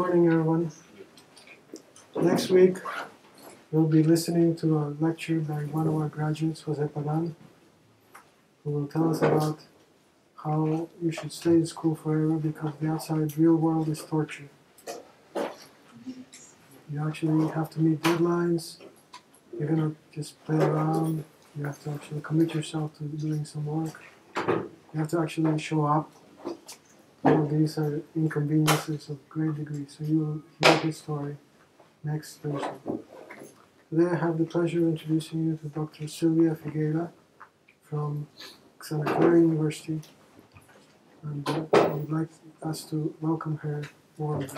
morning, everyone. Next week, we'll be listening to a lecture by one of our graduates, Jose Pagan, who will tell us about how you should stay in school forever because the outside real world is torture. You actually have to meet deadlines. You're gonna just play around. You have to actually commit yourself to doing some work. You have to actually show up. These are inconveniences of great degree. So you will hear his story next Thursday. Today I have the pleasure of introducing you to Dr. Silvia Figueira from Santa University. And uh, I would like us to welcome her warmly.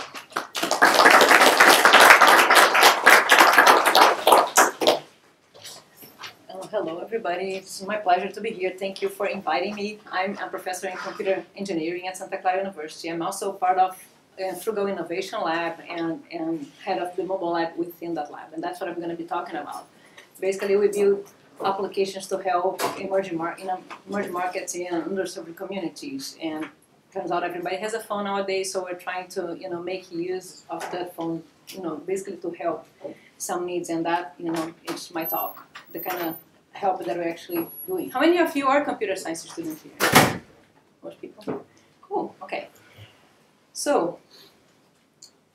Hello, everybody. It's my pleasure to be here. Thank you for inviting me. I'm a professor in computer engineering at Santa Clara University. I'm also part of uh, Frugal Innovation Lab and, and head of the mobile lab within that lab. And that's what I'm going to be talking about. Basically, we build applications to help emerging, mar- in emerging markets in underserved communities. And turns out everybody has a phone nowadays, so we're trying to, you know, make use of that phone, you know, basically to help some needs. And that, you know, it's my talk, the kind of help that we're actually doing. How many of you are computer science students here? Most people? Cool, okay. So,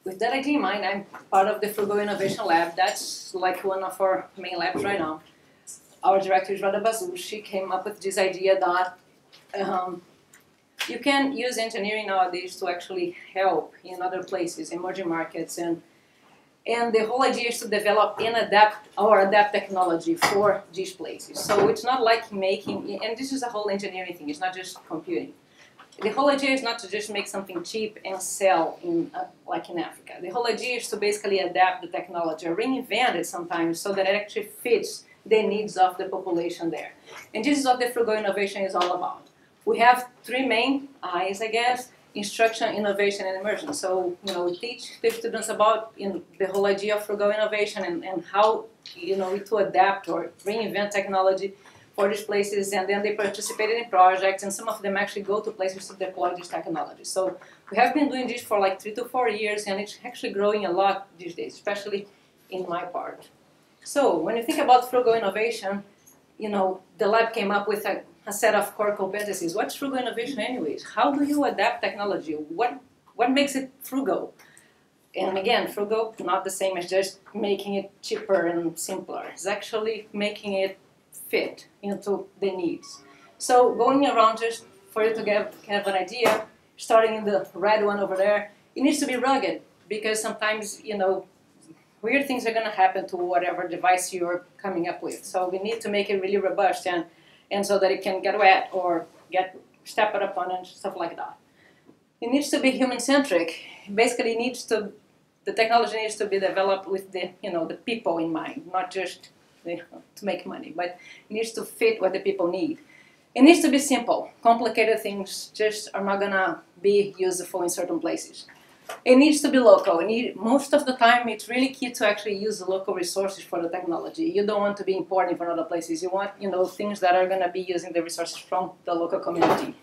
with that idea in mind, I'm part of the Frugal Innovation Lab. That's like one of our main labs right now. Our director is Radha Basu. She came up with this idea that um, you can use engineering nowadays to actually help in other places, emerging markets, and and the whole idea is to develop and adapt or adapt technology for these places. So it's not like making, and this is a whole engineering thing. It's not just computing the whole idea is not to just make something cheap and sell in uh, like in Africa. The whole idea is to basically adapt the technology or reinvent it sometimes so that it actually fits the needs of the population there. And this is what the frugal innovation is all about. We have three main eyes, I guess, instruction, innovation, and immersion. So, you know, we teach the students about the whole idea of frugal innovation and, and how, you know, to adapt or reinvent technology for these places, and then they participated in projects, and some of them actually go to places to deploy this technology. So we have been doing this for like three to four years, and it's actually growing a lot these days, especially in my part. So when you think about frugal innovation, you know, the lab came up with a, a set of core competencies. What's frugal innovation anyways? How do you adapt technology? What, what makes it frugal? And again, frugal, not the same as just making it cheaper and simpler. It's actually making it fit into the needs. So going around just for you to get kind of an idea, starting in the red one over there, it needs to be rugged because sometimes, you know, weird things are going to happen to whatever device you're coming up with. So we need to make it really robust and, and so that it can get wet or get stepped upon and stuff like that. It needs to be human-centric. Basically, needs to the technology needs to be developed with the you know the people in mind, not just to make money, but it needs to fit what the people need. It needs to be simple. Complicated things just are not gonna be useful in certain places. It needs to be local. Need, most of the time, it's really key to actually use the local resources for the technology. You don't want to be importing from other places. You want, you know, things that are gonna be using the resources from the local community.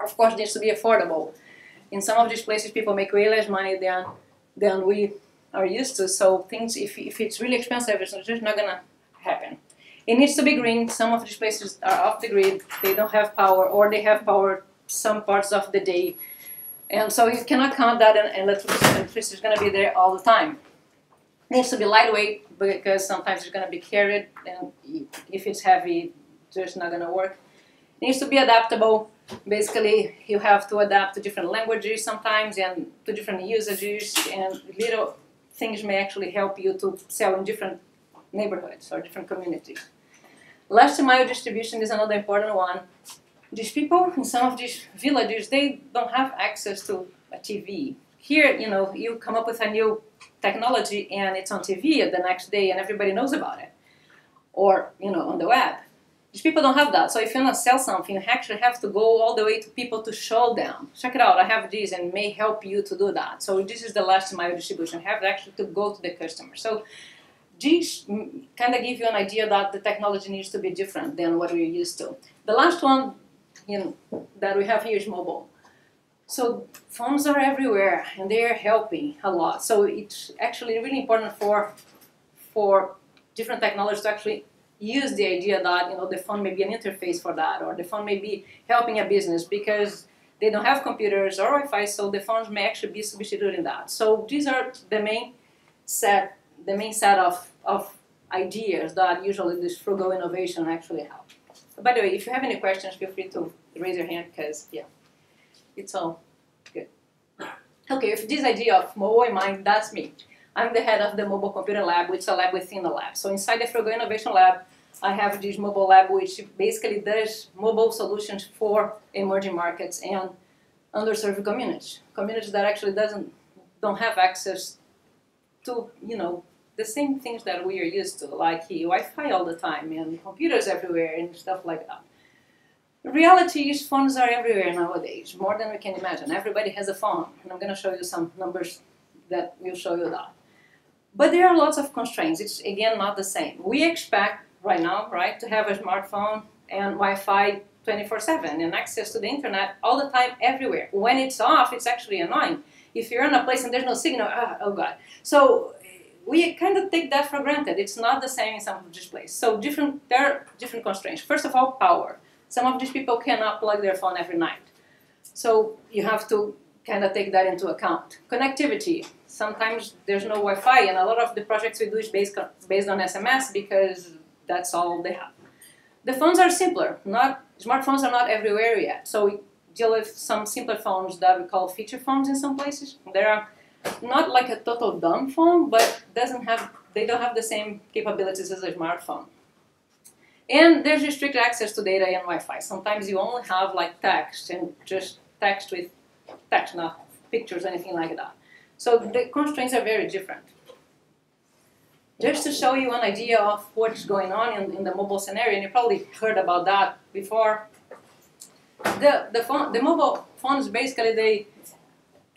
Of course, it needs to be affordable. In some of these places, people make way less money than than we are used to. So things, if, if it's really expensive, it's just not gonna happen. It needs to be green. Some of these places are off the grid. They don't have power, or they have power some parts of the day. And so you cannot count that and electricity is going to be there all the time. It needs to be lightweight because sometimes it's going to be carried, and if it's heavy, it's not going to work. It needs to be adaptable. Basically, you have to adapt to different languages sometimes and to different usages, and little things may actually help you to sell in different neighborhoods or different communities. Last mile distribution is another important one. These people in some of these villages, they don't have access to a TV. Here, you know, you come up with a new technology and it's on TV the next day and everybody knows about it. Or, you know, on the web. These people don't have that. So if you want to sell something, you actually have to go all the way to people to show them. Check it out, I have this and may help you to do that. So this is the last mile distribution. You have actually to go to the customer. So these kind of give you an idea that the technology needs to be different than what we're used to. The last one know, that we have here is mobile. So phones are everywhere and they are helping a lot. So it's actually really important for for different technologies to actually use the idea that you know the phone may be an interface for that or the phone may be helping a business because they don't have computers or Wi-Fi, so the phones may actually be substituting that. So these are the main set the main set of, of ideas that usually this frugal innovation actually help. By the way, if you have any questions, feel free to raise your hand because yeah, it's all good. Okay, if this idea of mobile in mind, that's me. I'm the head of the mobile computer lab, which is a lab within the lab. So inside the Frugal Innovation Lab, I have this mobile lab, which basically does mobile solutions for emerging markets and underserved communities, communities that actually doesn't don't have access to you know the same things that we are used to, like Wi-Fi all the time and computers everywhere and stuff like that. The reality is phones are everywhere nowadays, more than we can imagine. Everybody has a phone, and I'm going to show you some numbers that will show you that. But there are lots of constraints. It's again not the same. We expect right now, right, to have a smartphone and Wi-Fi 24/7 and access to the internet all the time, everywhere. When it's off, it's actually annoying. If you're in a place and there's no signal, ah, oh god. So we kind of take that for granted. It's not the same in some of these places. So different, there are different constraints. First of all, power. Some of these people cannot plug their phone every night. So you have to kind of take that into account. Connectivity. Sometimes there's no Wi-Fi, and a lot of the projects we do is based, based on SMS because that's all they have. The phones are simpler. Not smartphones are not everywhere yet. So we deal with some simpler phones that we call feature phones in some places. There are not like a total dumb phone, but doesn't have they don't have the same capabilities as a smartphone. And there's restricted access to data and Wi-Fi. Sometimes you only have like text and just text with text, not pictures, anything like that. So the constraints are very different. Just to show you an idea of what's going on in, in the mobile scenario, and you probably heard about that before. The, the, phone, the mobile phones basically they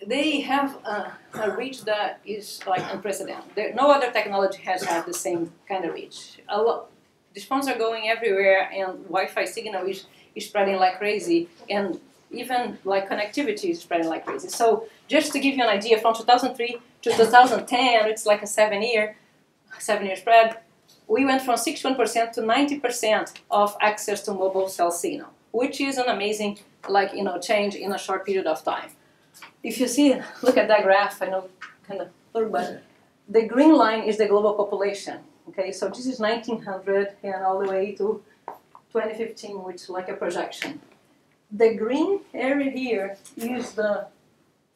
they have a, a, reach that is like unprecedented. There, no other technology has had the same kind of reach. Lot, these phones are going everywhere, and Wi-Fi signal is, is spreading like crazy, and even like connectivity is spreading like crazy. So just to give you an idea, from 2003 to 2010, it's like a seven-year, seven-year spread. We went from 61% to 90% of access to mobile cell signal, which is an amazing, like you know, change in a short period of time if you see, look at that graph, I know kind of blurred, but the green line is the global population. Okay, so this is 1900 and all the way to 2015, which is like a projection. The green area here is the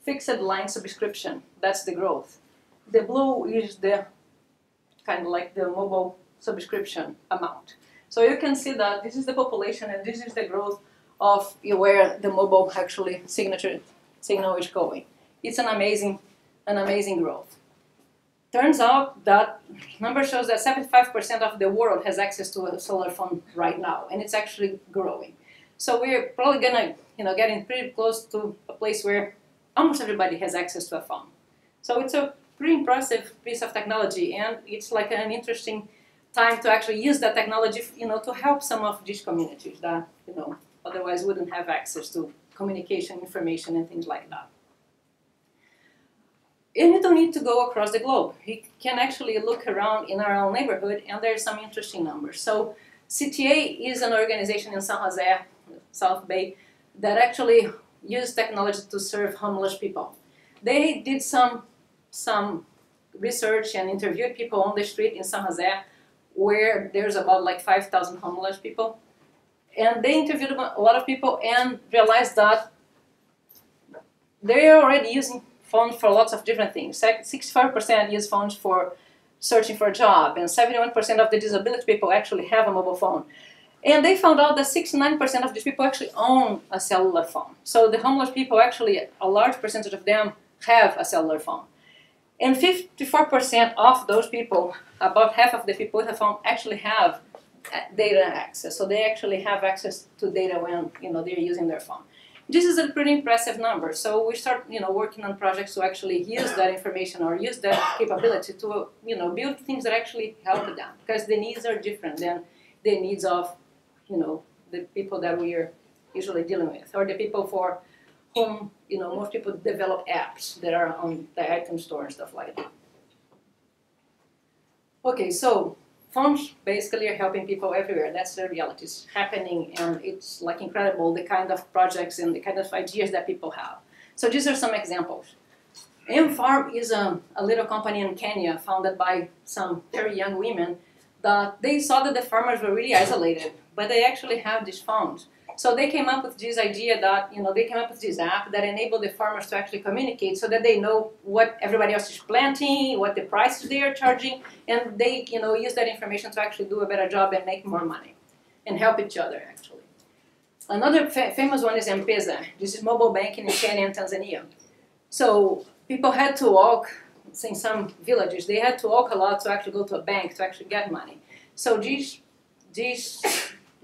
fixed line subscription. That's the growth. The blue is the kind of like the mobile subscription amount. So you can see that this is the population and this is the growth of where the mobile actually signature signal is going. It's an amazing, an amazing growth. Turns out that number shows that 75% of the world has access to a solar phone right now, and it's actually growing. So we're probably gonna, you know, getting pretty close to a place where almost everybody has access to a phone. So it's a pretty impressive piece of technology, and it's like an interesting time to actually use that technology, you know, to help some of these communities that, you know, otherwise wouldn't have access to communication information and things like that. And you don't need to go across the globe. You can actually look around in our own neighborhood and there are some interesting numbers. So CTA is an organization in San Jose, South Bay, that actually used technology to serve homeless people. They did some, some research and interviewed people on the street in San Jose where there's about like 5,000 homeless people and they interviewed a lot of people and realized that they're already using phones for lots of different things. 65% use phones for searching for a job, and 71% of the disability people actually have a mobile phone. And they found out that 69% of these people actually own a cellular phone. So the homeless people actually, a large percentage of them have a cellular phone. And 54% of those people, about half of the people with a phone, actually have Uh, data access. So they actually have access to data when you know they're using their phone. This is a pretty impressive number. So we start you know working on projects to actually use that information or use that capability to you know build things that actually help them because the needs are different than the needs of you know the people that we are usually dealing with or the people for whom you know most people develop apps that are on the iTunes store and stuff like that. Okay, so phones basically are helping people everywhere. That's the reality. It's happening, and it's like incredible the kind of projects and the kind of ideas that people have. So these are some examples. M-Farm is a, a little company in Kenya founded by some very young women that they saw that the farmers were really isolated, but they actually have these phones. So they came up with this idea that, you know, they came up with this app that enabled the farmers to actually communicate so that they know what everybody else is planting, what the prices they are charging, and they, you know, use that information to actually do a better job and make more money and help each other, actually. Another fa famous one is M-Pesa. This is mobile banking in Kenya and Tanzania. So people had to walk in some villages, they had to walk a lot to actually go to a bank to actually get money. So this, this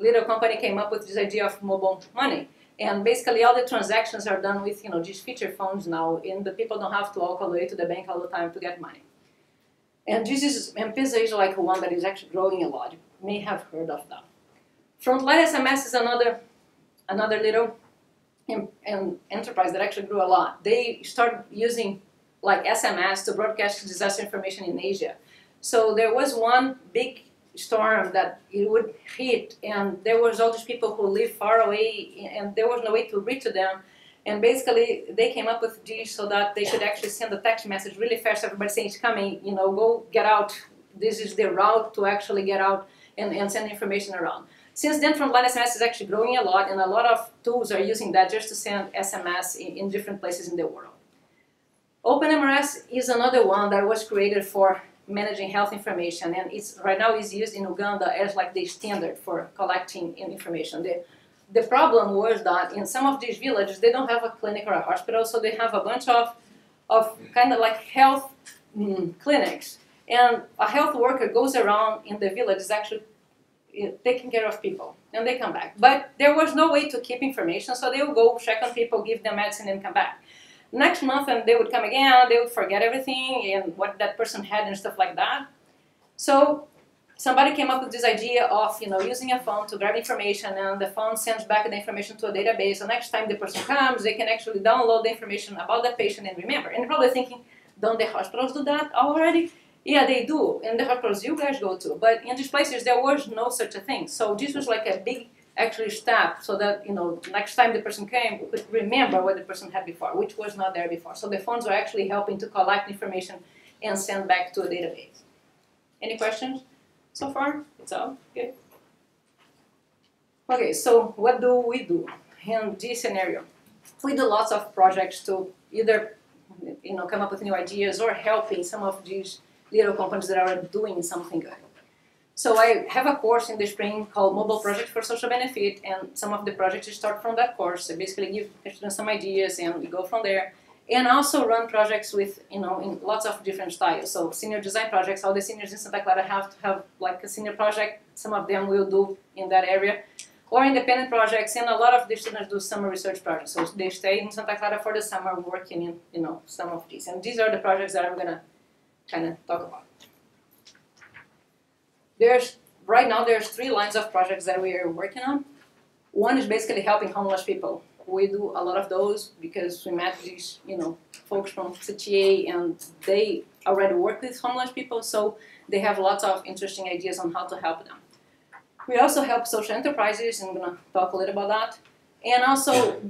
little company came up with this idea of mobile money. And basically all the transactions are done with you know these feature phones now, and the people don't have to walk all the way to the bank all the time to get money. And this is M-Pesa is like one that is actually growing a lot. You may have heard of that. Frontline SMS is another another little and enterprise that actually grew a lot. They started using like SMS to broadcast disaster information in Asia. So there was one big storm that it would hit, and there was all these people who live far away, and there was no way to reach them. And basically, they came up with this so that they could actually send a text message really fast. Everybody saying it's coming, you know, go get out. This is the route to actually get out and, and send information around. Since then, Frontline SMS is actually growing a lot, and a lot of tools are using that just to send SMS in, in different places in the world. OpenMRS is another one that was created for managing health information, and it's right now is used in Uganda as like the standard for collecting information. The, the problem was that in some of these villages, they don't have a clinic or a hospital, so they have a bunch of, of kind of like health mm, clinics. And a health worker goes around in the village, is actually taking care of people, and they come back. But there was no way to keep information, so they would go check on people, give them medicine, and come back. Next month, and they would come again, they would forget everything and what that person had and stuff like that. So somebody came up with this idea of you know using a phone to grab information, and the phone sends back the information to a database. So next time the person comes, they can actually download the information about that patient and remember. And probably thinking, don't the hospitals do that already? Yeah, they do, in the hospitals you guys go to. But in these places, there was no such a thing. So this was like a big, actually, step so that, you know, next time the person came, we could remember what the person had before, which was not there before. So the phones are actually helping to collect information and send back to a database. Any questions so far? It's all good? Okay, so what do we do in this scenario? We do lots of projects to either, you know, come up with new ideas or helping some of these little companies that are doing something good. So I have a course in the spring called Mobile Project for Social Benefit, and some of the projects start from that course. I basically give students some ideas, and we go from there. And also run projects with, you know, in lots of different styles. So senior design projects, all the seniors in Santa Clara have to have like a senior project. Some of them will do in that area. Or independent projects, and a lot of the students do summer research projects. So they stay in Santa Clara for the summer working in, you know, some of these. And these are the projects that I'm gonna kind of talk about. There's right now there's three lines of projects that we are working on. One is basically helping homeless people. We do a lot of those because we met these, you know, folks from CTA and they already work with homeless people, so they have lots of interesting ideas on how to help them. We also help social enterprises, and I'm gonna talk a little about that, and also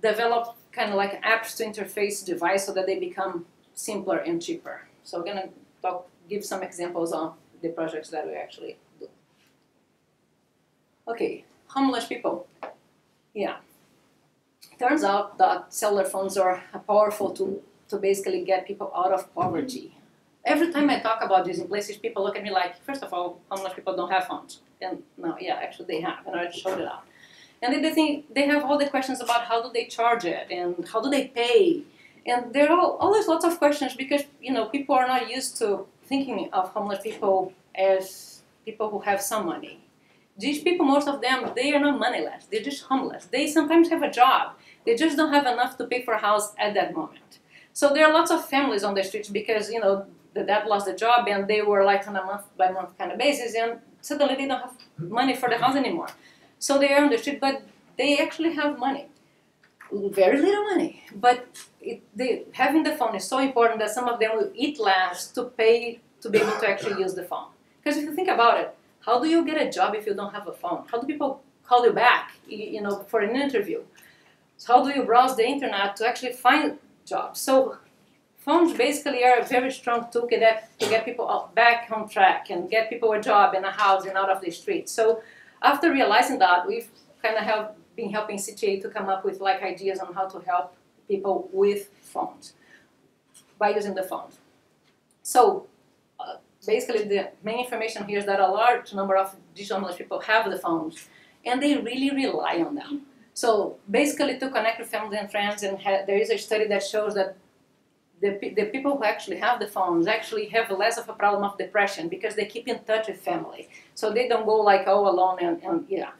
develop kind of like apps to interface device so that they become simpler and cheaper. So I'm gonna talk, give some examples of the projects that we actually do. Okay, homeless people. Yeah. Turns out that cellular phones are a powerful tool to basically get people out of poverty. Every time I talk about this in places, people look at me like, first of all, homeless people don't have phones. And no, yeah, actually they have, and I showed it out. And then they think they have all the questions about how do they charge it and how do they pay and there are always lots of questions because you know people are not used to thinking of homeless people as people who have some money. These people, most of them, they are not moneyless. They're just homeless. They sometimes have a job. They just don't have enough to pay for a house at that moment. So there are lots of families on the streets because you know the dad lost the job and they were like on a month by month kind of basis and suddenly they don't have money for the house anymore. So they are on the street, but they actually have money. Very little money. But it, they, having the phone is so important that some of them will eat less to pay to be able to actually use the phone. Because if you think about it, how do you get a job if you don't have a phone? How do people call you back, you know, for an interview? So how do you browse the internet to actually find jobs? So phones basically are a very strong tool to get, to get people back on track and get people a job and a house and out of the street. So after realizing that, we've kind of have been helping CTA to come up with like ideas on how to help people with phones by using the phone. So uh, basically the main information here is that a large number of digital knowledge people have the phones and they really rely on them. So basically to connect with family and friends and there is a study that shows that the, the people who actually have the phones actually have less of a problem of depression because they keep in touch with family. So they don't go like all alone and, and yeah.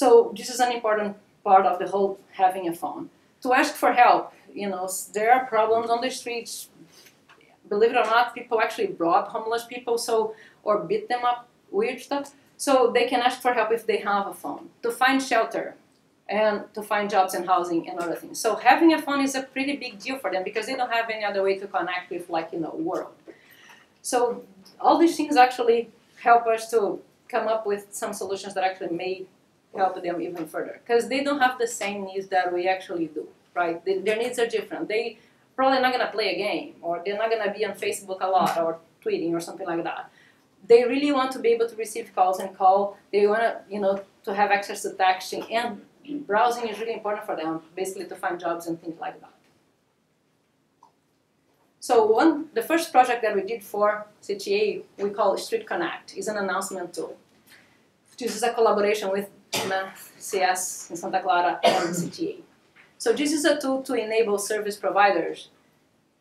So this is an important part of the whole having a phone. To ask for help, you know, there are problems on the streets. Believe it or not, people actually rob homeless people, so or beat them up, weird stuff. So they can ask for help if they have a phone. To find shelter, and to find jobs and housing and other things. So having a phone is a pretty big deal for them because they don't have any other way to connect with like you know world. So all these things actually help us to come up with some solutions that actually may help them even further because they don't have the same needs that we actually do, right? They, their needs are different. They probably not gonna play a game or they're not gonna be on Facebook a lot or tweeting or something like that. They really want to be able to receive calls and call. They want to, you know, to have access to texting and browsing is really important for them, basically to find jobs and things like that. So one, the first project that we did for CTA, we call Street Connect, is an announcement tool. This is a collaboration with CS in Santa Clara and CTA. So this is a tool to enable service providers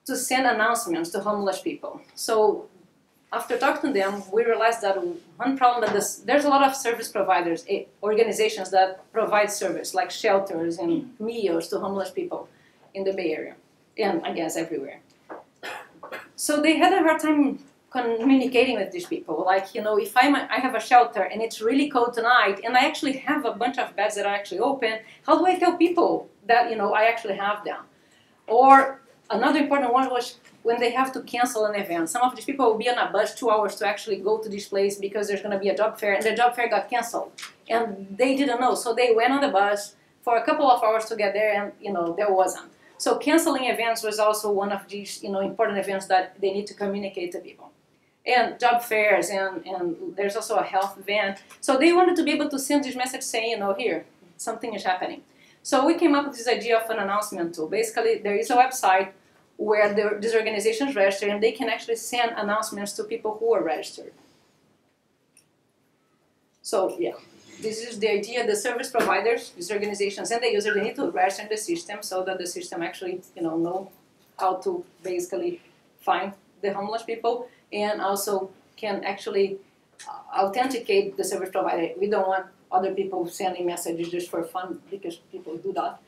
to send announcements to homeless people. So after talking to them, we realized that one problem that this, there's a lot of service providers, eh, organizations that provide service, like shelters and meals to homeless people in the Bay Area, and I guess everywhere. So they had a hard time communicating with these people. Like, you know, if I'm a, I have a shelter and it's really cold tonight, and I actually have a bunch of beds that are actually open, how do I tell people that, you know, I actually have them? Or another important one was when they have to cancel an event. Some of these people will be on a bus two hours to actually go to this place because there's going to be a job fair, and the job fair got canceled, and they didn't know. So they went on the bus for a couple of hours to get there, and you know there wasn't. So canceling events was also one of these you know important events that they need to communicate to people. And job fairs, and, and there's also a health event. So they wanted to be able to send this message saying, you know, here, something is happening. So we came up with this idea of an announcement tool. Basically, there is a website where the, these organizations register and they can actually send announcements to people who are registered. So yeah, this is the idea. The service providers, these organizations, and the user, they need to register in the system so that the system actually, you know, know how to basically find the homeless people and also can actually uh, authenticate the service provider. We don't want other people sending messages just for fun because people do that.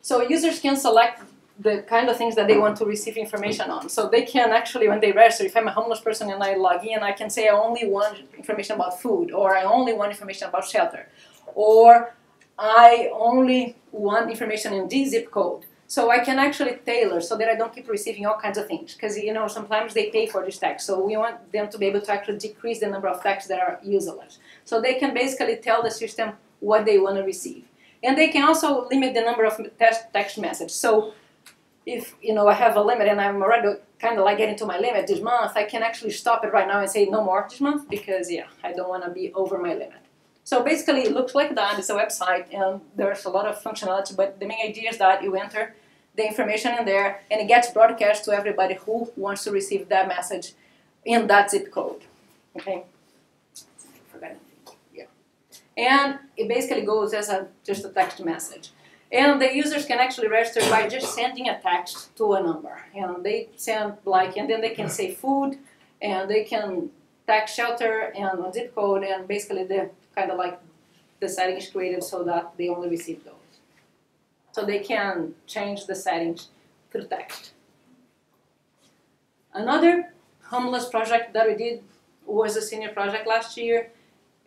So users can select the kind of things that they want to receive information on. So they can actually, when they register, if I'm a homeless person and I log in, I can say I only want information about food, or I only want information about shelter, or I only want information in this zip code. So I can actually tailor so that I don't keep receiving all kinds of things. Because you know sometimes they pay for this tax. so we want them to be able to actually decrease the number of texts that are useless. So they can basically tell the system what they want to receive. And they can also limit the number of text, text messages. So if you know I have a limit and I'm already kind of like getting to my limit this month, I can actually stop it right now and say no more this month because yeah, I don't want to be over my limit. So basically, it looks like that. It's a website and there's a lot of functionality, but the main idea is that you enter the information in there and it gets broadcast to everybody who wants to receive that message in that zip code. Okay. Yeah. And it basically goes as a just a text message. And the users can actually register by just sending a text to a number. And they send like, and then they can say food, and they can text shelter and zip code, and basically the kind of like the settings created so that they only receive those. So they can change the settings through text. Another homeless project that we did was a senior project last year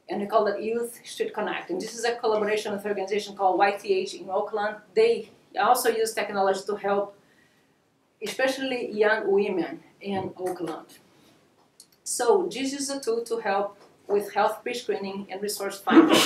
and we called it Youth Street Connect. And this is a collaboration with an organization called YTH in Oakland. They also use technology to help, especially young women in Oakland. So this is a tool to help with health pre-screening and resource finding.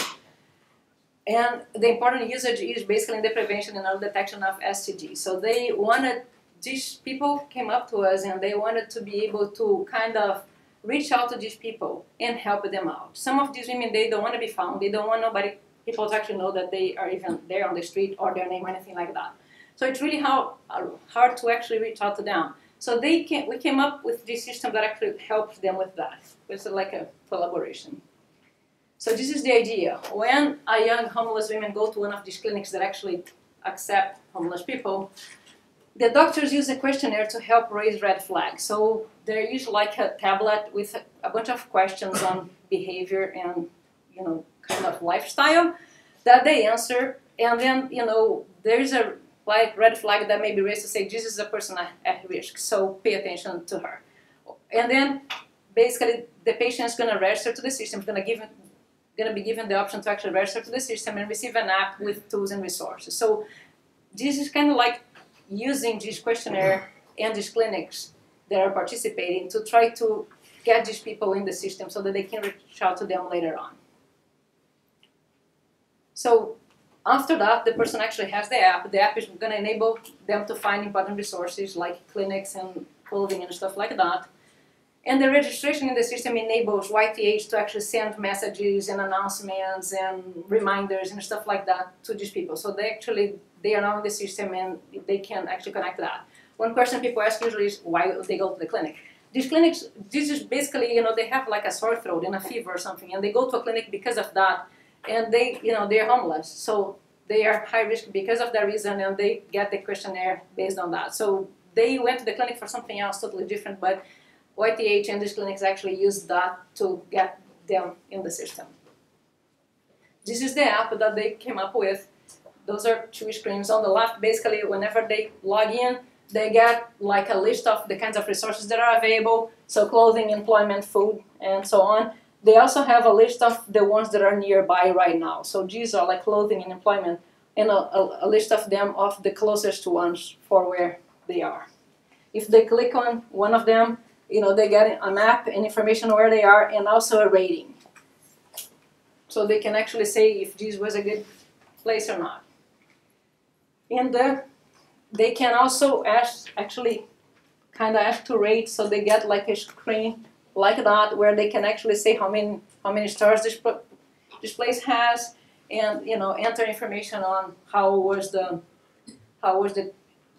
and the important usage is basically in the prevention and early detection of STD. So they wanted, these people came up to us and they wanted to be able to kind of reach out to these people and help them out. Some of these women, they don't want to be found. They don't want nobody, people to actually know that they are even there on the street or their name or anything like that. So it's really how, uh, hard to actually reach out to them. So they can, we came up with this system that actually helps them with that. It's like a collaboration. So this is the idea. When a young homeless woman go to one of these clinics that actually accept homeless people, the doctors use a questionnaire to help raise red flags. So they use like a tablet with a, bunch of questions on behavior and you know kind of lifestyle that they answer, and then you know there's a like red flag that may be raised to say this is a person at risk, so pay attention to her. And then basically the patient is going to register to the system, going to give going to be given the option to actually register to the system and receive an app with tools and resources. So this is kind of like using this questionnaire and these clinics that are participating to try to get these people in the system so that they can reach out to them later on. So after that, the person actually has the app. The app is going to enable them to find important resources like clinics and clothing and stuff like that. And the registration in the system enables YTH to actually send messages and announcements and reminders and stuff like that to these people. So they actually they are now in the system and they can actually connect that. One question people ask usually is why they go to the clinic. These clinics, this is basically, you know, they have like a sore throat and a fever or something, and they go to a clinic because of that, and they, you know, they're homeless. So they are high risk because of that reason, and they get the questionnaire based on that. So they went to the clinic for something else totally different, but YTH and these clinics actually use that to get them in the system. This is the app that they came up with. Those are two screens. On the left, basically, whenever they log in, they get like a list of the kinds of resources that are available, so clothing, employment, food, and so on. They also have a list of the ones that are nearby right now. So these are like clothing and employment, and a, a, a list of them of the closest ones for where they are. If they click on one of them, you know, they get a map and information where they are and also a rating. So they can actually say if this was a good place or not. And the, they can also ask, actually kind of ask to rate so they get like a screen like that where they can actually say how many, how many stars this, this place has and, you know, enter information on how was the, how was the,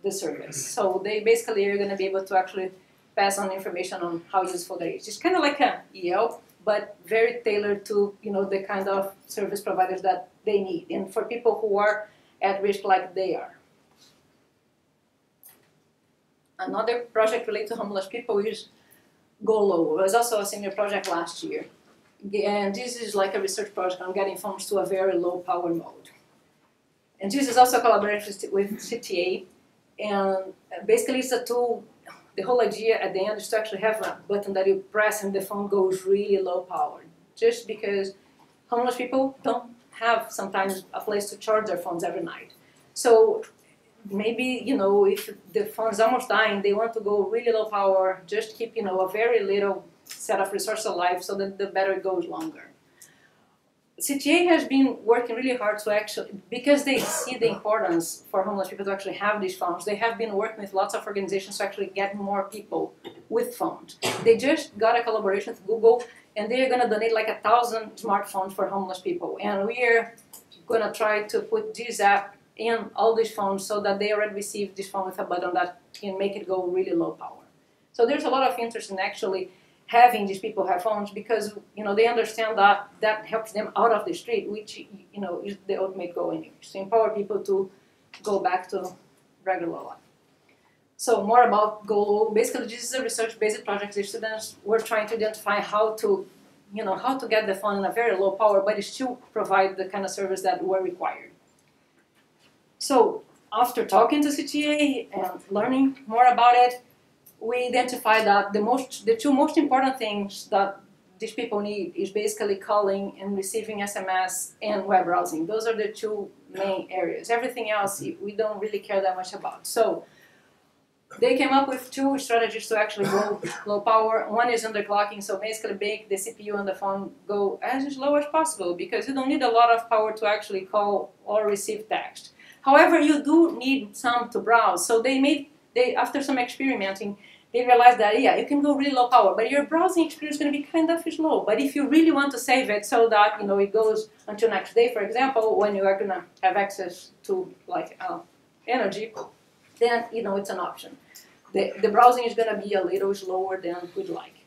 the service. So they basically are going to be able to actually pass on information on how useful that is. It's kind of like a Yelp, but very tailored to you know the kind of service providers that they need, and for people who are at risk like they are. Another project related to homeless people is Go Low. It was also a senior project last year. And this is like a research project on getting phones to a very low power mode. And this is also a collaboration with CTA. And uh, basically it's a tool the whole idea at the end is to actually have a button that you press and the phone goes really low power. Just because homeless people don't have sometimes a place to charge their phones every night. So maybe, you know, if the phone's almost dying, they want to go really low power, just keep, you know, a very little set of resources alive so that the battery goes longer. CTA has been working really hard to actually, because they see the importance for homeless people to actually have these phones, they have been working with lots of organizations to actually get more people with phones. They just got a collaboration with Google and they're going to donate like a thousand smartphones for homeless people. And we're going to try to put this app in all these phones so that they already receive this phone with a button that can make it go really low power. So there's a lot of interest in actually having these people have phones because you know they understand that that helps them out of the street, which you know is the ultimate goal anyway. To empower people to go back to regular life. So more about GoLow. Basically, this is a research-based project. The students were trying to identify how to, you know, how to get the phone in a very low power, but still provide the kind of service that were required. So after talking to CTA and learning more about it, we identified that the most, the two most important things that these people need is basically calling and receiving SMS and web browsing. Those are the two main areas. Everything else we don't really care that much about. So they came up with two strategies to actually go low power. One is underclocking, so basically make the CPU and the phone go as low as possible because you don't need a lot of power to actually call or receive text. However, you do need some to browse. So they made they after some experimenting, they realized that yeah, you can go really low power, but your browsing experience is going to be kind of slow. But if you really want to save it so that you know it goes until next day, for example, when you are going to have access to like uh, energy, then you know it's an option. The, the browsing is going to be a little slower than we'd like.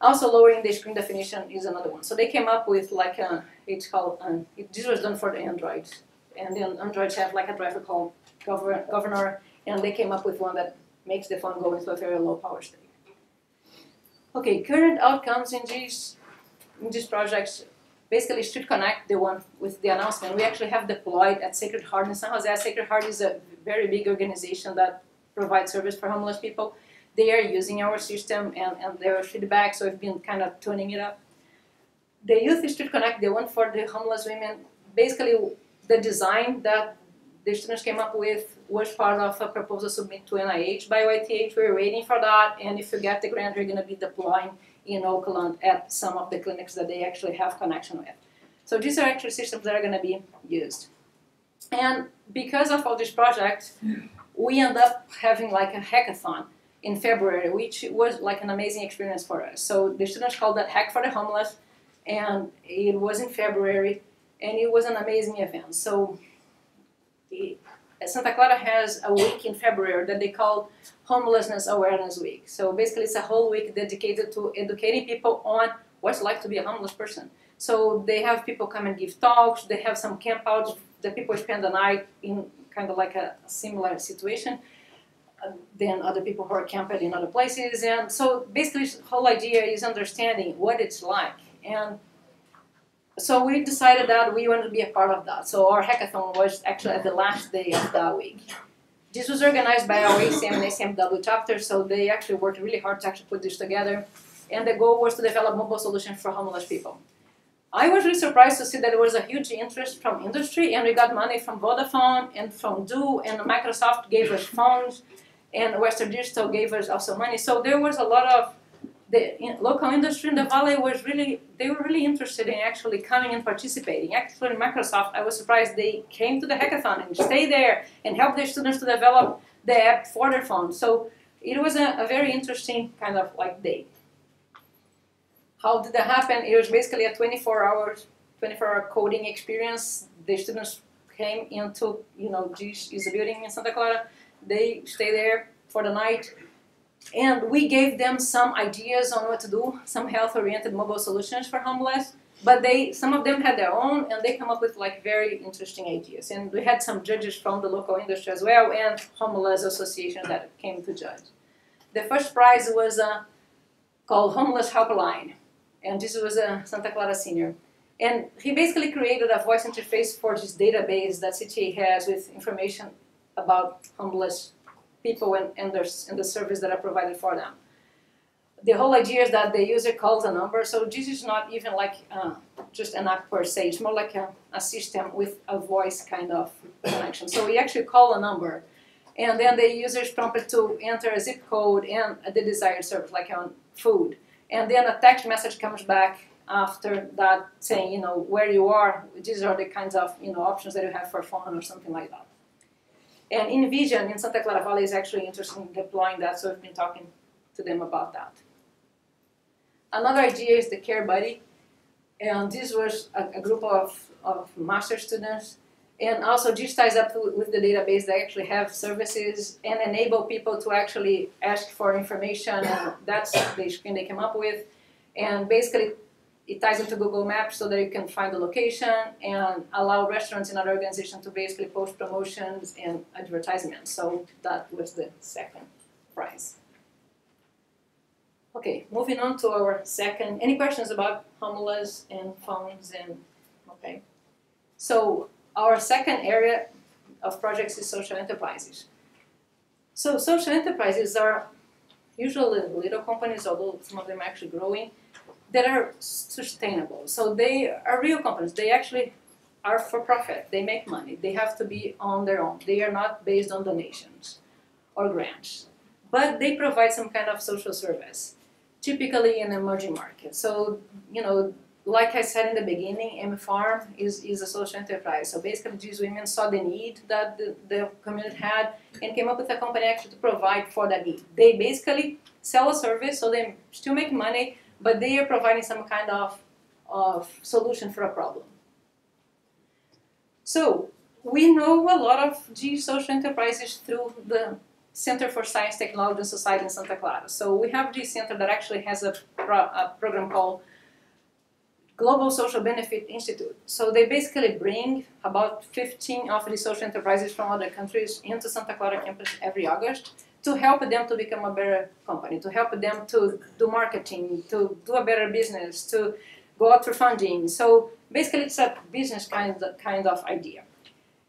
Also, lowering the screen definition is another one. So they came up with like a, it's called, um, it, this was done for the Androids. And then Androids have like a driver called governor, governor, and they came up with one that makes the phone go into a very low power state. Okay, current outcomes in these, in these projects, basically Street Connect, the one with the announcement, we actually have deployed at Sacred Heart in San Jose. Sacred Heart is a very big organization that provides service for homeless people. They are using our system and, and their feedback, so we've been kind of tuning it up. The Youth Street Connect, the one for the homeless women, basically the design that the students came up with was part of a proposal submitted to NIH by YTH. We're waiting for that, and if you get the grant, we're going to be deploying in Oakland at some of the clinics that they actually have connection with. So these are actually systems that are going to be used. And because of all these projects, we end up having like a hackathon in February, which was like an amazing experience for us. So the students called that Hack for the Homeless, and it was in February, and it was an amazing event. So Santa Clara has a week in February that they call Homelessness Awareness Week. So basically, it's a whole week dedicated to educating people on what it's like to be a homeless person. So they have people come and give talks. They have some campouts that people spend the night in, kind of like a, similar situation. Uh, than other people who are camping in other places, and so basically, the whole idea is understanding what it's like and so we decided that we wanted to be a part of that. So our hackathon was actually at the last day of that week. This was organized by our ACM and ACMW chapter, so they actually worked really hard to actually put this together. And the goal was to develop mobile solutions for homeless people. I was really surprised to see that there was a huge interest from industry, and we got money from Vodafone and from Do, and Microsoft gave us phones, and Western Digital gave us also money. So there was a lot of the in, local industry in the valley was really they were really interested in actually coming and participating. Actually, Microsoft, I was surprised they came to the hackathon and stayed there and helped their students to develop the app for their phone. So it was a, a very interesting kind of like day. How did that happen? It was basically a 24 hours, 24 hour coding experience. The students came into, you know, this is a building in Santa Clara. They stay there for the night and we gave them some ideas on what to do, some health-oriented mobile solutions for homeless. But they, some of them had their own, and they come up with like very interesting ideas. And we had some judges from the local industry as well, and homeless association that came to judge. The first prize was uh, called Homeless Helpline, and this was a Santa Clara senior. And he basically created a voice interface for this database that CTA has with information about homeless people and, and the service that are provided for them. The whole idea is that the user calls a number, so this is not even like uh, just an app per se, it's more like a, a system with a voice kind of connection. So we actually call a number, and then the user is prompted to enter a zip code and the desired service, like on food. And then a text message comes back after that saying, you know, where you are, these are the kinds of, you know, options that you have for phone or something like that. And InVision in Santa Clara Valley is actually interested in deploying that, so we've been talking to them about that. Another idea is the Care Buddy, and this was a, a group of, of master students, and also this ties up with the database. That actually have services and enable people to actually ask for information, and that's the screen they came up with, and basically it ties into Google Maps so that you can find the location and allow restaurants and other organizations to basically post promotions and advertisements. So that was the second prize. Okay, moving on to our second. Any questions about homeless and phones and okay? So our second area of projects is social enterprises. So social enterprises are usually little companies, although some of them are actually growing that are sustainable. So they are real companies. They actually are for profit. They make money. They have to be on their own. They are not based on donations or grants. But they provide some kind of social service, typically in emerging markets. So, you know, like I said in the beginning, M Farm is, is a social enterprise. So basically, these women saw the need that the, the community had and came up with a company actually to provide for that need. They basically sell a service, so they still make money, but they are providing some kind of, of solution for a problem. So we know a lot of these social enterprises through the Center for Science, Technology, and Society in Santa Clara. So we have this center that actually has a, pro, a program called Global Social Benefit Institute. So they basically bring about 15 of the social enterprises from other countries into Santa Clara campus every August to help them to become a better company, to help them to do marketing, to do a better business, to go out for funding. So basically it's a business kind of, kind of idea.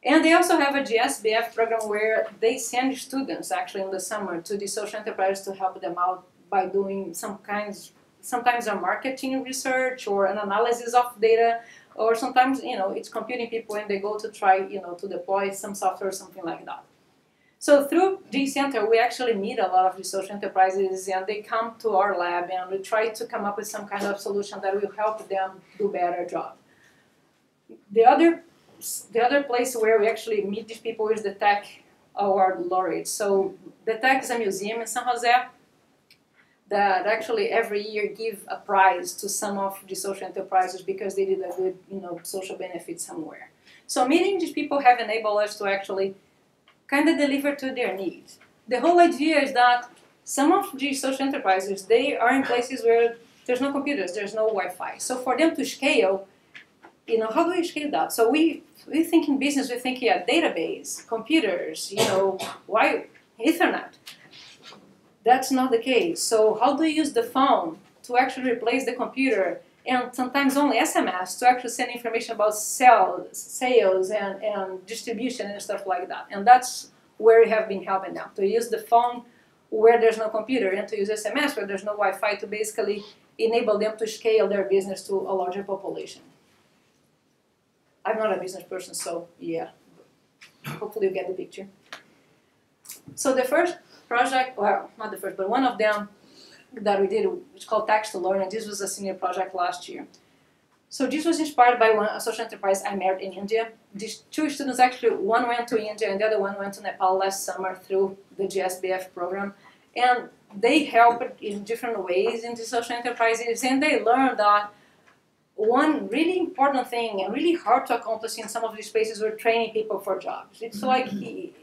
And they also have a GSBF program where they send students actually in the summer to the social enterprise to help them out by doing some kinds, sometimes a marketing research or an analysis of data, or sometimes, you know, it's computing people and they go to try, you know, to deploy some software or something like that. So through G Center, we actually meet a lot of the social enterprises and they come to our lab and we try to come up with some kind of solution that will help them do better job. The other, the other place where we actually meet these people is the Tech Award laureates. So the Tech is a museum in San Jose that actually every year give a prize to some of the social enterprises because they did a good, you know, social benefit somewhere. So meeting these people have enabled us to actually kind of deliver to their needs. The whole idea is that some of these social enterprises, they are in places where there's no computers, there's no Wi-Fi. So for them to scale, you know, how do we scale that? So we, we think in business, we think, yeah, database, computers, you know, why Ethernet? That's not the case. So how do you use the phone to actually replace the computer and sometimes only SMS to actually send information about sales, sales and, and distribution and stuff like that. And that's where we have been helping them to use the phone where there's no computer and to use SMS where there's no Wi-Fi to basically enable them to scale their business to a larger population. I'm not a business person, so yeah, hopefully you get the picture. So the first project, well, not the first, but one of them that we did, it's called Text to Learn, and this was a senior project last year. So this was inspired by one, a social enterprise I met in India. These two students actually, one went to India and the other one went to Nepal last summer through the GSBF program. And they helped in different ways in the social enterprises and they learned that one really important thing and really hard to accomplish in some of these places were training people for jobs. It's like mm-hmm. he,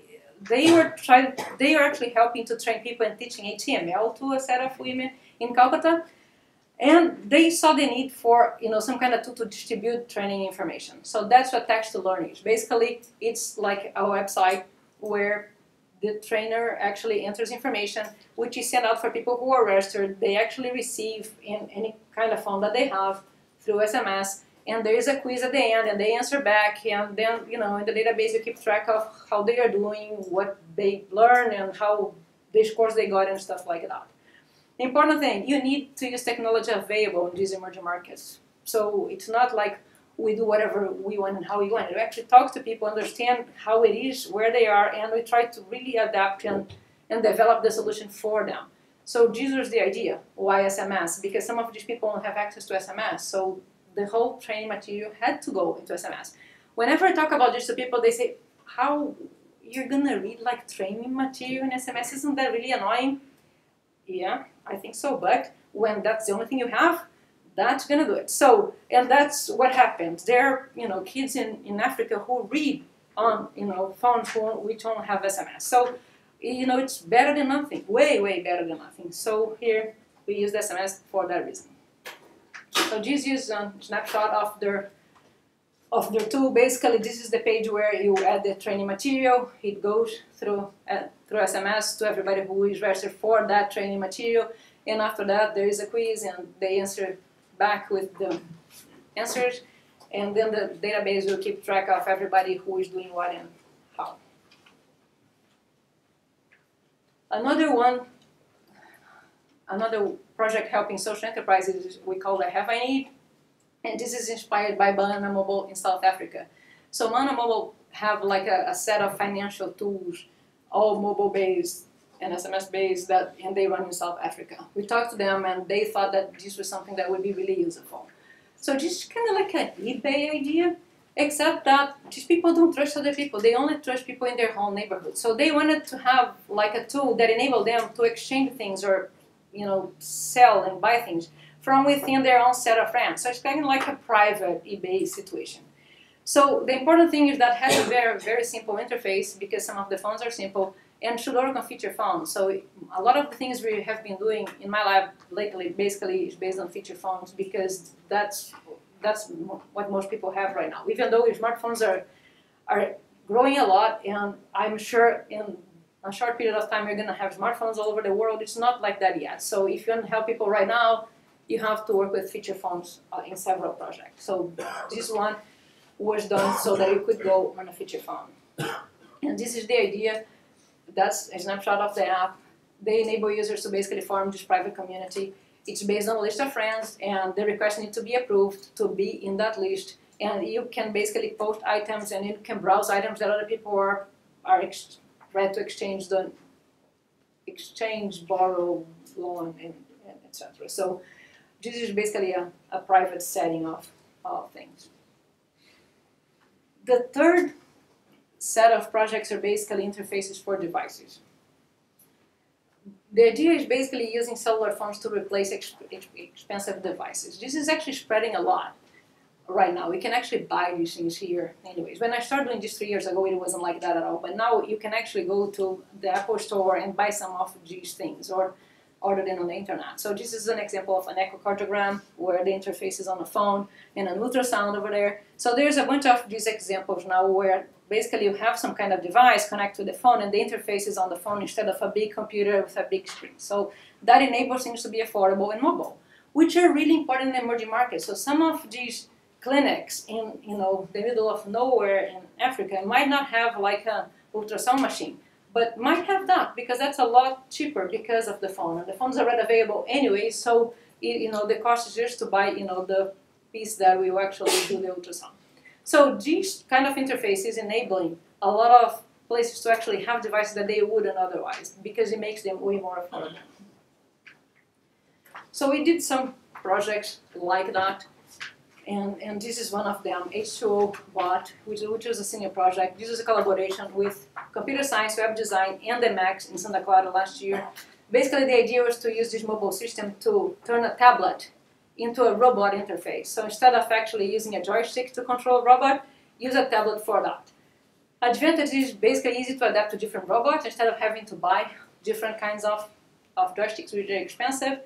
they were trying, they were actually helping to train people and teaching HTML to a set of women in Calcutta. And they saw the need for you know some kind of tool to distribute training information. So that's what Text to Learn is. Basically, it's like a website where the trainer actually enters information, which is sent out for people who are registered. They actually receive in any kind of phone that they have through SMS, and there is a quiz at the end, and they answer back, and then you know in the database you keep track of how they are doing, what they learn, and how the course they got, and stuff like that. The important thing, you need to use technology available in these emerging markets. So it's not like we do whatever we want and how we want. We actually talk to people, understand how it is, where they are, and we try to really adapt and, and develop the solution for them. So this was the idea. Why SMS? Because some of these people don't have access to SMS. So the whole training material had to go into SMS. Whenever I talk about this to people, they say, how you're gonna read like training material in SMS? Isn't that really annoying? Yeah, I think so. But when that's the only thing you have, that's gonna do it. So, and that's what happens. There are, you know, kids in, in Africa who read on, you know, phone phones which don't have SMS. So, you know, it's better than nothing. Way, way better than nothing. So here we use the SMS for that reason. So this is a snapshot of their of their tool. Basically, this is the page where you add the training material. It goes through uh, through SMS to everybody who is registered for that training material. And after that, there is a quiz, and they answer back with the answers. And then the database will keep track of everybody who is doing what and how. Another one another project helping social enterprises we call the Have I Need, and this is inspired by Banana Mobile in South Africa. So Banana Mobile have like a, a set of financial tools, all mobile based and SMS based that and they run in South Africa. We talked to them and they thought that this was something that would be really useful. So just kind of like an eBay idea, except that these people don't trust other people. They only trust people in their own neighborhood. So they wanted to have like a tool that enabled them to exchange things or you know sell and buy things from within their own set of friends. So it's kind of like a private eBay situation. So the important thing is that has a very very simple interface because some of the phones are simple and should work on feature phones. So a lot of the things we have been doing in my lab lately basically is based on feature phones because that's that's what most people have right now. Even though smartphones are are growing a lot, and I'm sure in a short period of time you're going to have smartphones all over the world. It's not like that yet. So if you want to help people right now, you have to work with feature phones uh, in several projects. So this one was done so that you could go on a feature phone. And this is the idea. That's a snapshot of the app. They enable users to basically form this private community. It's based on a list of friends, and the requests need to be approved to be in that list. And you can basically post items, and you can browse items that other people are are ready to exchange the exchange, borrow, loan, and, and etc. So this is basically a, a private setting of, of things. The third set of projects are basically interfaces for devices. The idea is basically using cellular phones to replace ex- ex- expensive devices. This is actually spreading a lot right now. We can actually buy these things here, anyways. When I started doing this three years ago, it wasn't like that at all. But now you can actually go to the Apple Store and buy some of these things, or order them on the internet. So this is an example of an echocardiogram where the interface is on the phone and an ultrasound over there. So there's a bunch of these examples now where basically you have some kind of device connect to the phone and the interface is on the phone instead of a big computer with a big screen. So that enables things to be affordable and mobile, which are really important in emerging markets. So some of these clinics in you know the middle of nowhere in Africa might not have like a ultrasound machine but might have that because that's a lot cheaper because of the phone and the phone's are already available anyway so you know the cost is just to buy you know the piece that will actually do the ultrasound. So these kind of interface is enabling a lot of places to actually have devices that they wouldn't otherwise because it makes them way more affordable. So we did some projects like that and, and this is one of them, H2O Bot, which, which was a senior project. This is a collaboration with computer science, web design, and Max in Santa Clara last year. Basically, the idea was to use this mobile system to turn a tablet into a robot interface. So instead of actually using a joystick to control a robot, use a tablet for that. Advantage is basically easy to adapt to different robots instead of having to buy different kinds of, of joysticks, which are expensive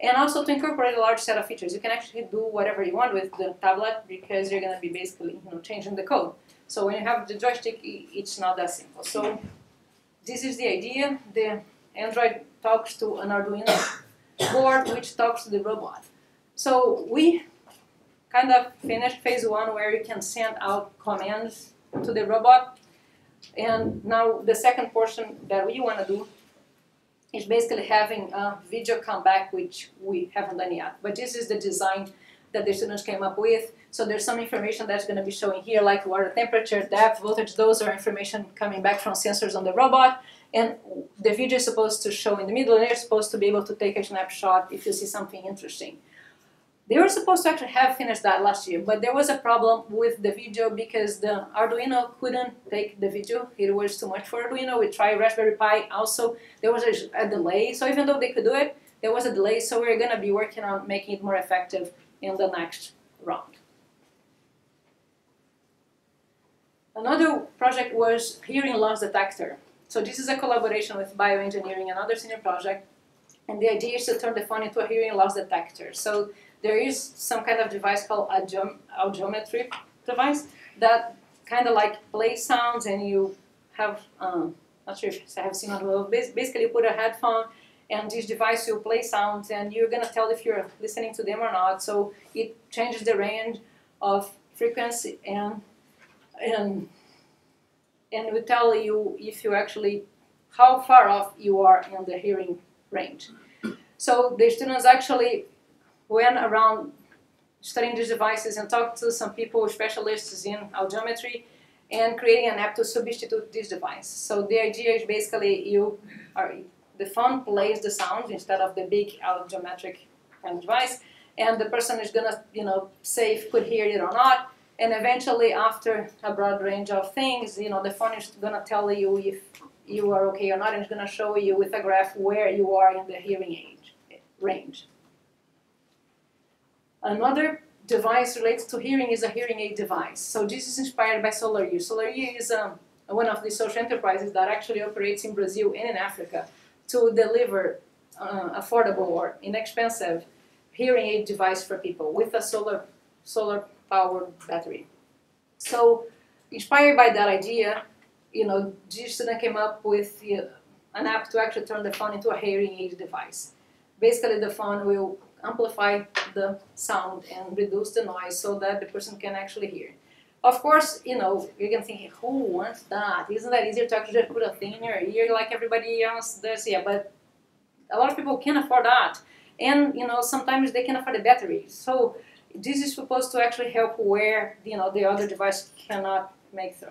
and also to incorporate a large set of features. You can actually do whatever you want with the tablet because you're going to be basically you know changing the code. So when you have the joystick, it's not that simple. So this is the idea. The Android talks to an Arduino board, which talks to the robot. So we kind of finished phase one where you can send out commands to the robot. And now the second portion that we want to do is basically having a video come back, which we haven't done yet. But this is the design that the students came up with. So there's some information that's going to be showing here, like water temperature, depth, voltage. Those are information coming back from sensors on the robot. And the video is supposed to show in the middle, and you're supposed to be able to take a snapshot if you see something interesting. They were supposed to actually have finished that last year, but there was a problem with the video because the Arduino couldn't take the video. It was too much for Arduino. We tried Raspberry Pi also. There was a, a delay. So even though they could do it, there was a delay. So we're going to be working on making it more effective in the next round. Another project was hearing loss detector. So this is a collaboration with bioengineering, another senior project. And the idea is to turn the phone into a hearing loss detector. So there is some kind of device called audiometry device that kind of like plays sounds and you have, um, not sure if I have seen it, basically you put a headphone and this device will play sounds and you're going to tell if you're listening to them or not. So it changes the range of frequency and and and will tell you if you actually how far off you are in the hearing range. So the students actually went around studying these devices and talked to some people, specialists in audiometry, and creating an app to substitute this device. So the idea is basically you are the phone plays the sound instead of the big audiometric kind of device, and the person is gonna you know say if could hear it or not, and eventually after a broad range of things, you know the phone is gonna tell you if you are okay or not, and it's gonna show you with a graph where you are in the hearing age range. Another device related to hearing is a hearing aid device. So this is inspired by Solar Ear. SolarU is um, one of the social enterprises that actually operates in Brazil and in Africa to deliver uh, affordable or inexpensive hearing aid device for people with a solar solar powered battery. So inspired by that idea, you know, this came up with uh, an app to actually turn the phone into a hearing aid device. Basically, the phone will amplify the sound and reduce the noise so that the person can actually hear. Of course, you know, you can think, who wants that? Isn't that easier to actually put a thing in your ear like everybody else does? Yeah, but a lot of people can afford that. And, you know, sometimes they can afford the battery. So this is supposed to actually help where, you know, the other device cannot make through.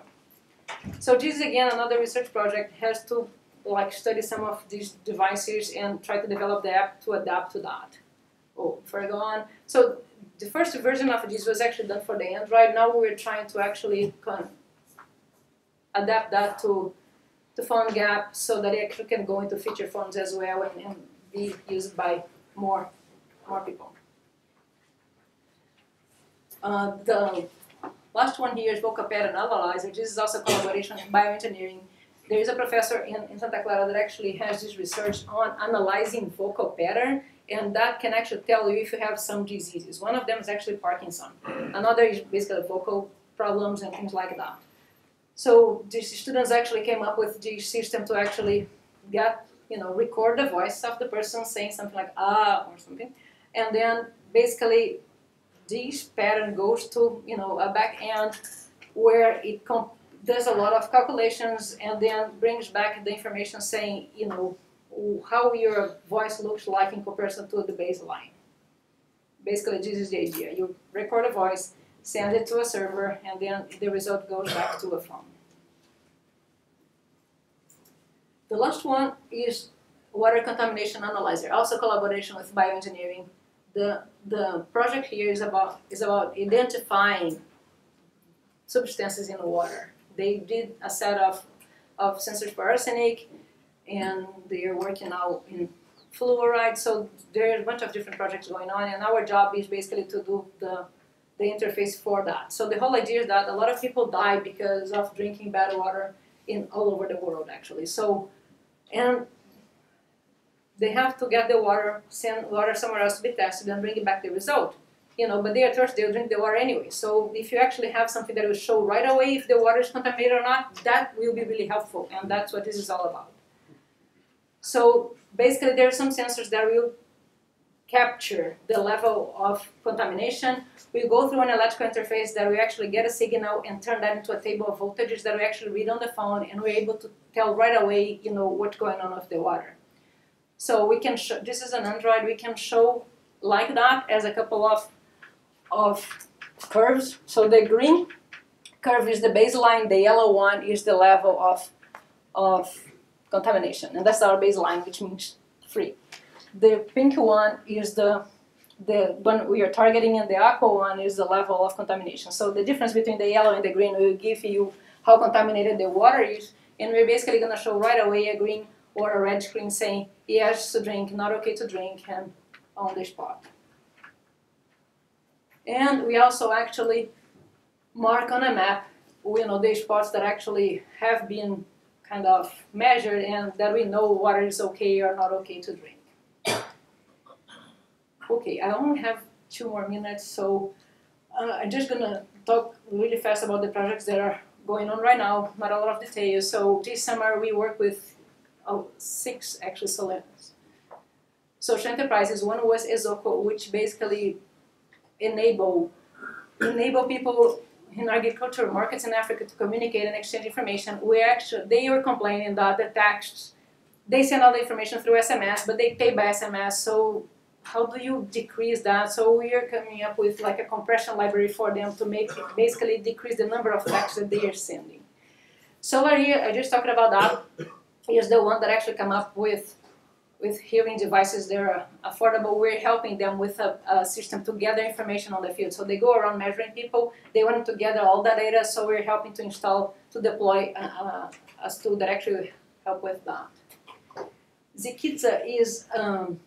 So this is again another research project has to like study some of these devices and try to develop the app to adapt to that. Oh, on, so the first version of this was actually done for the Android. Now we're trying to actually adapt that to the PhoneGap so that it can go into feature phones as well and, and be used by more more people. Uh, the last one here is vocal pattern analyzer. This is also collaboration in bioengineering. There is a professor in, in Santa Clara that actually has this research on analyzing vocal pattern and that can actually tell you if you have some diseases. One of them is actually Parkinson. Another is basically vocal problems and things like that. So these students actually came up with this system to actually get, you know, record the voice of the person saying something like ah or something, and then basically this pattern goes to, you know, a back end where it does a lot of calculations and then brings back the information saying, you know, how your voice looks like in comparison to the baseline. Basically, this is the idea. You record a voice, send it to a server, and then the result goes back to a phone. The last one is water contamination analyzer, also collaboration with bioengineering. The, the project here is about, is about identifying substances in water. They did a set of, of sensors for arsenic, and they are working now in fluoride. So there are a bunch of different projects going on, and our job is basically to do the the interface for that. So the whole idea is that a lot of people die because of drinking bad water in all over the world, actually. So, and they have to get the water, send water somewhere else to be tested, and bring it back the result. You know, but they are thirsty, they'll drink the water anyway. So if you actually have something that will show right away if the water is contaminated or not, that will be really helpful, and that's what this is all about. So basically there are some sensors that will capture the level of contamination. We go through an electrical interface that we actually get a signal and turn that into a table of voltages that we actually read on the phone and we're able to tell right away, you know, what's going on with the water. So we can show, this is an Android, we can show like that as a couple of, of curves. So the green curve is the baseline, the yellow one is the level of, of contamination, and that's our baseline, which means free. The pink one is the the one we are targeting, and the aqua one is the level of contamination. So the difference between the yellow and the green will give you how contaminated the water is, and we're basically going to show right away a green or a red screen saying yes to drink, not okay to drink, and on the spot. And we also actually mark on a map, you know, the spots that actually have been kind of measured and that we know what is okay or not okay to drink. Okay, I only have two more minutes, so uh, I'm just gonna talk really fast about the projects that are going on right now, not a lot of details. So this summer we work with oh, six actually. Social enterprises, one was Esoko, which basically enable enable people in agricultural markets in Africa to communicate and exchange information, we actually they were complaining that the tax they send all the information through SMS, but they pay by SMS. So how do you decrease that? So we are coming up with like a compression library for them to make basically decrease the number of texts that they are sending. Solar Ear just talked about that, is the one that actually come up with with hearing devices. They're affordable. We're helping them with a, a system to gather information on the field. So they go around measuring people. They want to gather all that data. So we're helping to install to deploy a, a, a tool that actually help with that. Ziqitza is um,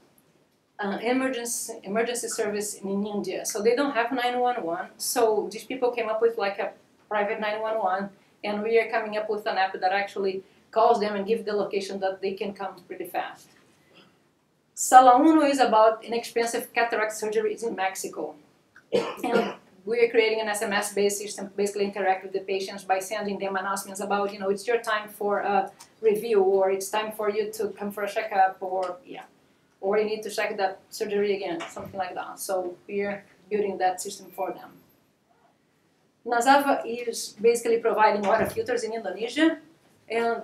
uh, emergency emergency service in India. So they don't have 911. So these people came up with like a private 911, and we are coming up with an app that actually calls them and gives the location that they can come pretty fast. Sala Uno is about inexpensive cataract surgeries in Mexico. and we are creating an SMS-based system to basically interact with the patients by sending them announcements about, you know, it's your time for a review, or it's time for you to come for a checkup, or yeah, or you need to check that surgery again, something like that. So we're building that system for them. Nazava is basically providing water filters in Indonesia, and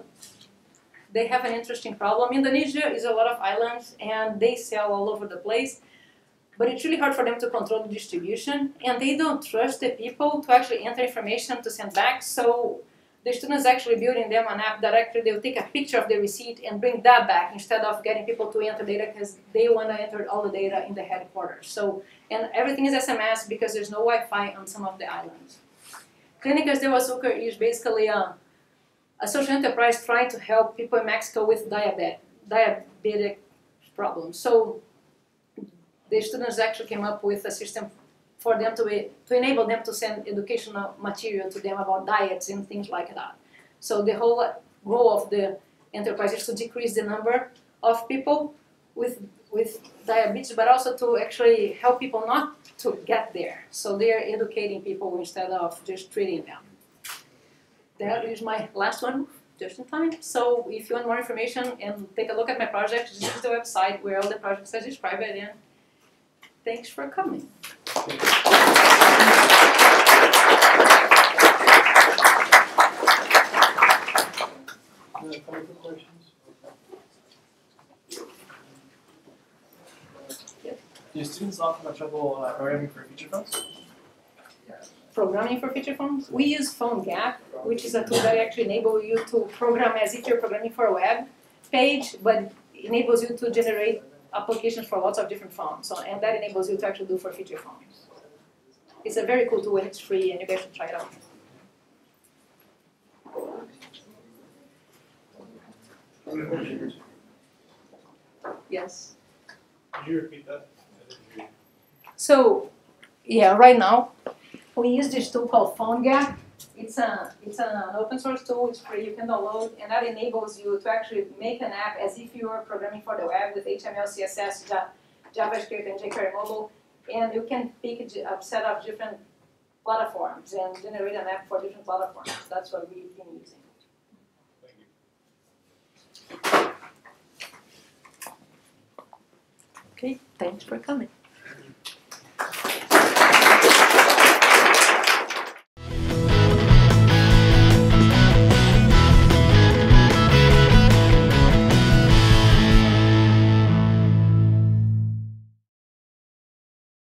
they have an interesting problem. Indonesia is a lot of islands, and they sell all over the place but it's really hard for them to control the distribution and they don't trust the people to actually enter information to send back. So the students actually building them an app actually they'll take a picture of the receipt and bring that back instead of getting people to enter data because they want to enter all the data in the headquarters. So and everything is sms because there's no wi-fi on some of the islands. Clínicas de Azúcar is basically a, a social enterprise trying to help people in mexico with diabetic diabetic problems so the students actually came up with a system for them to, to enable them to send educational material to them about diets and things like that. So the whole goal of the enterprise is to decrease the number of people with with diabetes, but also to actually help people not to get there. So they are educating people instead of just treating them. That is my last one, just in time. So if you want more information and take a look at my project, this is the website where all the projects are described in. Thanks for coming. Any further questions? Do your students often have trouble uh, programming for feature phones? Programming for feature phones. We use PhoneGap, which is a tool that actually enables you to program as if you're programming for a web page, but enables you to generate applications for lots of different phones. So, and that enables you to actually do for feature phones. It's a very cool tool and it's free, and you guys should try it out. Yes. Could you repeat that? So, yeah, right now we use this tool called PhoneGap. It's a it's an open source tool. It's free. You can download, and that enables you to actually make an app as if you were programming for the web with HTML, CSS, JavaScript, and jQuery mobile. And you can pick a set of different platforms and generate an app for different platforms. That's what we've been using. Thank you. Okay, thanks for coming.